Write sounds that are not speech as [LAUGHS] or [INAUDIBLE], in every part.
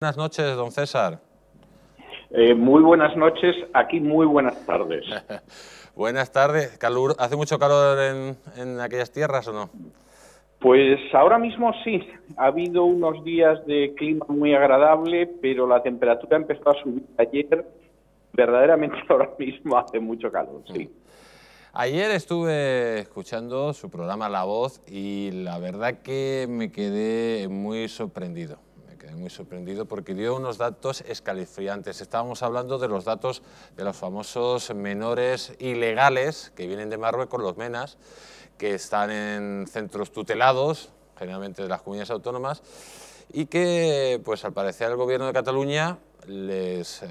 Buenas noches, don César. Eh, muy buenas noches, aquí muy buenas tardes. [LAUGHS] buenas tardes. ¿Hace mucho calor en, aquellas tierras o no? Pues ahora mismo sí. Ha habido unos días de clima muy agradable, pero la temperatura empezó a subir ayer. Verdaderamente [LAUGHS] ahora mismo hace mucho calor, sí. Mm. Ayer estuve escuchando su programa La Voz y la verdad que me quedé muy sorprendido muy sorprendido porque dio unos datos escalofriantes. Estábamos hablando de los datos de los famosos menores ilegales que vienen de Marruecos, los MENAS, que están en centros tutelados, generalmente de las comunidades autónomas, y que, pues al parecer, el gobierno de Cataluña les eh,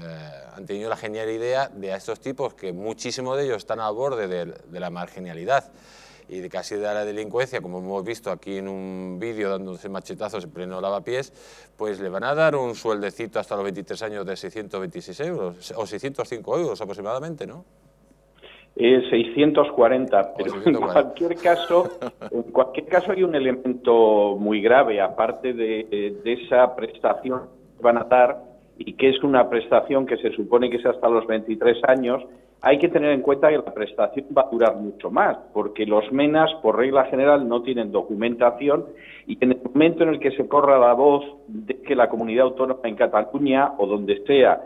han tenido la genial idea de a estos tipos, que muchísimos de ellos están al borde de la marginalidad, y de casi de la delincuencia, como hemos visto aquí en un vídeo dándose machetazos en pleno lavapiés, pues le van a dar un sueldecito hasta los 23 años de 626 euros, o 605 euros aproximadamente, ¿no? 640, pero en cualquier caso, [LAUGHS] en cualquier caso hay un elemento muy grave, aparte de, de esa prestación que van a dar y que es una prestación que se supone que es hasta los 23 años, hay que tener en cuenta que la prestación va a durar mucho más, porque los MENAS, por regla general, no tienen documentación y en el momento en el que se corra la voz de que la comunidad autónoma en Cataluña o donde sea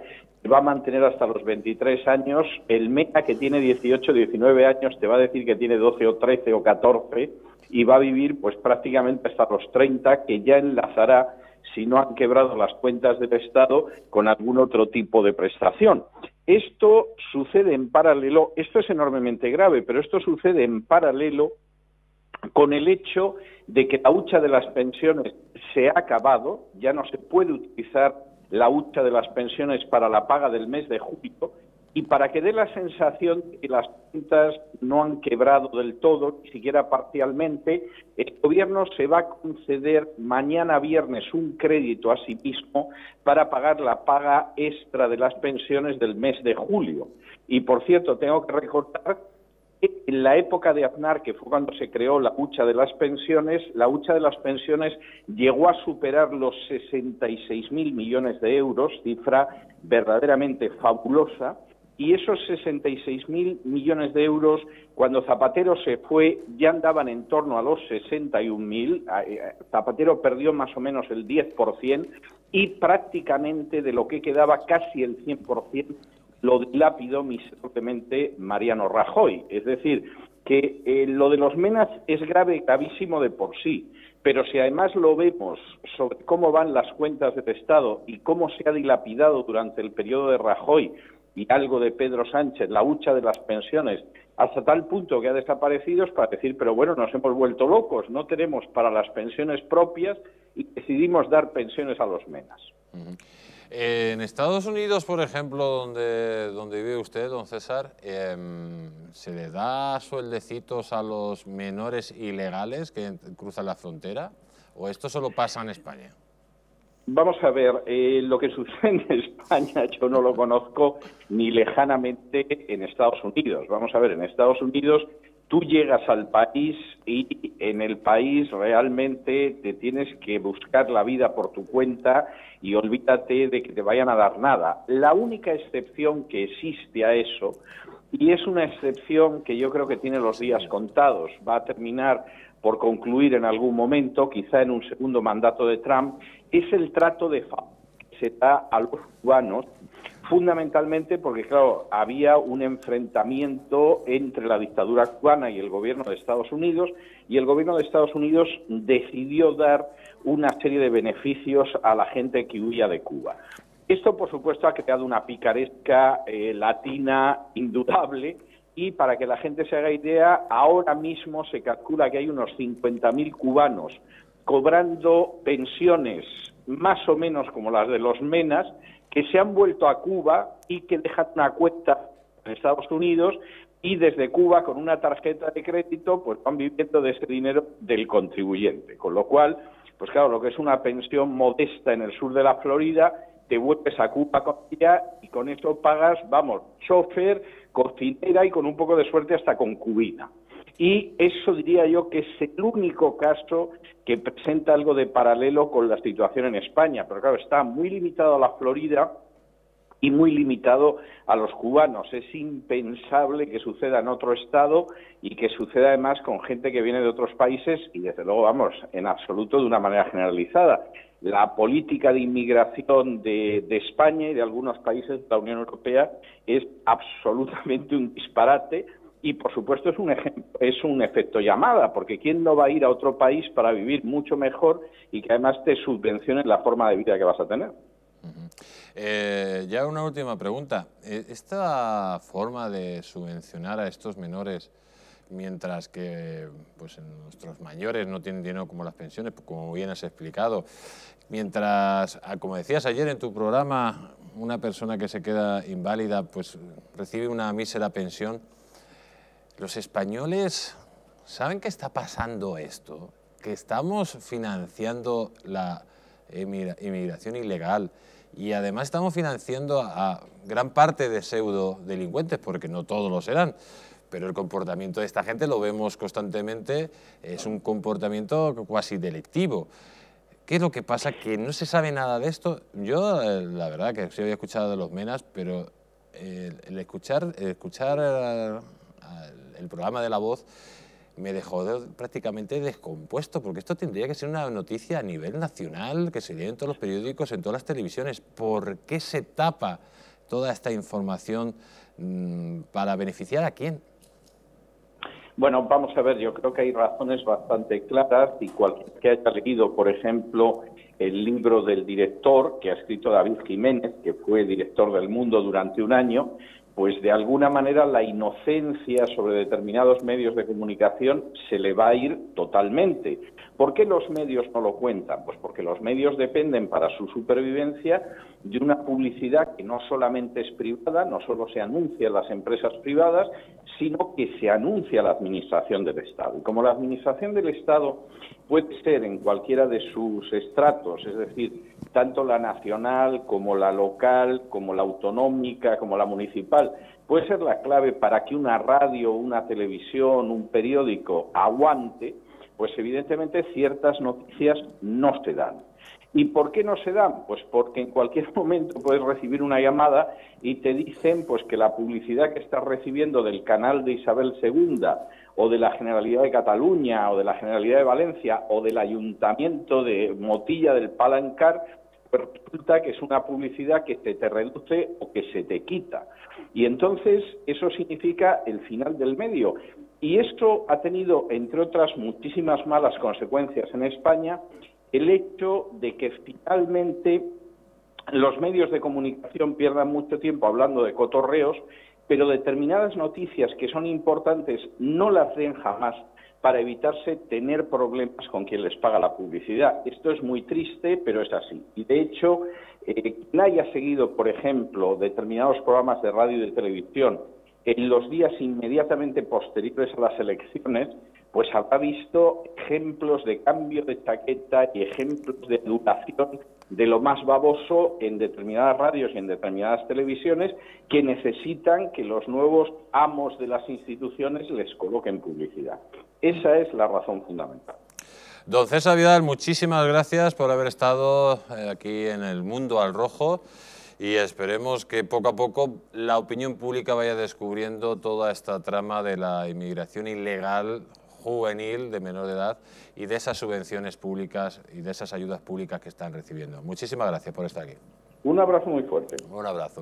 va a mantener hasta los 23 años, el MENA que tiene 18, 19 años te va a decir que tiene 12 o 13 o 14 y va a vivir pues prácticamente hasta los 30, que ya enlazará si no han quebrado las cuentas del Estado con algún otro tipo de prestación. Esto sucede en paralelo, esto es enormemente grave, pero esto sucede en paralelo con el hecho de que la hucha de las pensiones se ha acabado, ya no se puede utilizar la hucha de las pensiones para la paga del mes de julio, y para que dé la sensación de que las cuentas no han quebrado del todo, ni siquiera parcialmente, el Gobierno se va a conceder mañana viernes un crédito a sí mismo para pagar la paga extra de las pensiones del mes de julio. Y, por cierto, tengo que recordar que en la época de Aznar, que fue cuando se creó la hucha de las pensiones, la hucha de las pensiones llegó a superar los 66.000 millones de euros, cifra verdaderamente fabulosa, y esos 66.000 millones de euros, cuando Zapatero se fue, ya andaban en torno a los 61.000. Eh, Zapatero perdió más o menos el 10% y prácticamente de lo que quedaba casi el 100% lo dilapidó miserablemente Mariano Rajoy. Es decir, que eh, lo de los menas es grave, gravísimo de por sí, pero si además lo vemos sobre cómo van las cuentas del Estado y cómo se ha dilapidado durante el periodo de Rajoy y algo de Pedro Sánchez, la hucha de las pensiones, hasta tal punto que ha desaparecido es para decir, pero bueno, nos hemos vuelto locos, no tenemos para las pensiones propias y decidimos dar pensiones a los menas. En Estados Unidos, por ejemplo, donde, donde vive usted, don César, em, ¿se le da sueldecitos a los menores ilegales que cruzan la frontera? ¿O esto solo pasa en España? Vamos a ver, eh, lo que [LAUGHS] sucede en España yo no lo conozco ni lejanamente en Estados Unidos. Vamos a ver, en Estados Unidos tú llegas al país y en el país realmente te tienes que buscar la vida por tu cuenta y olvídate de que te vayan a dar nada. La única excepción que existe a eso, y es una excepción que yo creo que tiene los días contados, va a terminar por concluir en algún momento, quizá en un segundo mandato de Trump, es el trato de que se da a los cubanos, fundamentalmente porque, claro, había un enfrentamiento entre la dictadura cubana y el gobierno de Estados Unidos, y el gobierno de Estados Unidos decidió dar una serie de beneficios a la gente que huía de Cuba. Esto, por supuesto, ha creado una picaresca eh, latina indudable, y para que la gente se haga idea, ahora mismo se calcula que hay unos 50.000 cubanos cobrando pensiones más o menos como las de los menas, que se han vuelto a Cuba y que dejan una cuenta en Estados Unidos y desde Cuba con una tarjeta de crédito pues van viviendo de ese dinero del contribuyente. Con lo cual, pues claro, lo que es una pensión modesta en el sur de la Florida, te vuelves a Cuba con ella y con eso pagas, vamos, chofer, cocinera y con un poco de suerte hasta concubina. Y eso diría yo que es el único caso que presenta algo de paralelo con la situación en España. Pero claro, está muy limitado a la Florida y muy limitado a los cubanos. Es impensable que suceda en otro estado y que suceda además con gente que viene de otros países y desde luego, vamos, en absoluto de una manera generalizada. La política de inmigración de, España y de algunos países de la Unión Europea es absolutamente un disparate y por supuesto es un es un efecto llamada, porque quién no va a ir a otro país para vivir mucho mejor y que además te subvencione la forma de vida que vas a tener. Eh, ya una última pregunta. Eh, ¿Esta forma de subvencionar a estos menores, mientras que pues, nuestros mayores no tienen dinero como las pensiones, como bien has explicado, mientras, ah, como decías ayer en tu programa, una persona que se queda inválida pues recibe una mísera pensión, los españoles saben que está pasando esto, que estamos financiando la inmigración ilegal y además estamos financiando a, gran parte de pseudo delincuentes, porque no todos lo serán, pero el comportamiento de esta gente lo vemos constantemente, es un comportamiento cuasi delictivo. ¿Qué es lo que pasa? Que no se sabe nada de esto. Yo, eh, la verdad, que sí había escuchado de los Menas, pero el, escuchar, el, escuchar eh, el programa de La Voz me dejó prácticamente descompuesto, porque esto tendría que ser una noticia a nivel nacional, que se lee en todos los periódicos, en todas las televisiones. ¿Por qué se tapa toda esta información mm, para beneficiar a quién? Bueno, vamos a ver, yo creo que hay razones bastante claras y cualquiera que haya leído, por ejemplo, el libro del director que ha escrito David Jiménez, que fue director del Mundo durante un año, pues de alguna manera la inocencia sobre determinados medios de comunicación se le va a ir totalmente. ¿Por qué los medios no lo cuentan? Pues porque los medios dependen para su supervivencia de una publicidad que no solamente es privada, no solo se anuncia en las empresas privadas, sino que se anuncia a la Administración del Estado. Y como la Administración del Estado puede ser en cualquiera de sus estratos, es decir, tanto la nacional como la local, como la autonómica, como la municipal, puede ser la clave para que una radio, una televisión, un periódico aguante, pues evidentemente ciertas noticias no se dan. ¿Y por qué no se dan? Pues porque en cualquier [LAUGHS] momento puedes recibir una llamada y te dicen pues que la publicidad que estás recibiendo del canal de Isabel II o de la Generalidad de Cataluña o de la Generalidad de Valencia o del Ayuntamiento de Motilla del Palancar resulta que es una publicidad que te, te reduce o que se te quita. Y entonces eso significa el final del medio. Y esto ha tenido, entre otras muchísimas malas consecuencias en España, el hecho de que finalmente los medios de comunicación pierdan mucho tiempo hablando de cotorreos, pero determinadas noticias que son importantes no las den jamás para evitarse tener problemas con quien les paga la publicidad. Esto es muy triste, pero es así. Y de hecho, eh, quien haya seguido, por ejemplo, determinados programas de radio y de televisión en los días inmediatamente posteriores a las elecciones, pues habrá visto ejemplos de cambio de chaqueta y ejemplos de educación de lo más baboso en determinadas radios y en determinadas televisiones que necesitan que los nuevos amos de las instituciones les coloquen publicidad. Esa es la razón fundamental. Don César Vidal, muchísimas gracias por haber estado eh, aquí en el Mundo al Rojo y esperemos que poco a poco la opinión pública vaya descubriendo toda esta trama de la inmigración ilegal juvenil de menor de edad y de esas subvenciones públicas y de esas ayudas públicas que están recibiendo. Muchísimas gracias por estar aquí. Un abrazo muy fuerte. Un abrazo.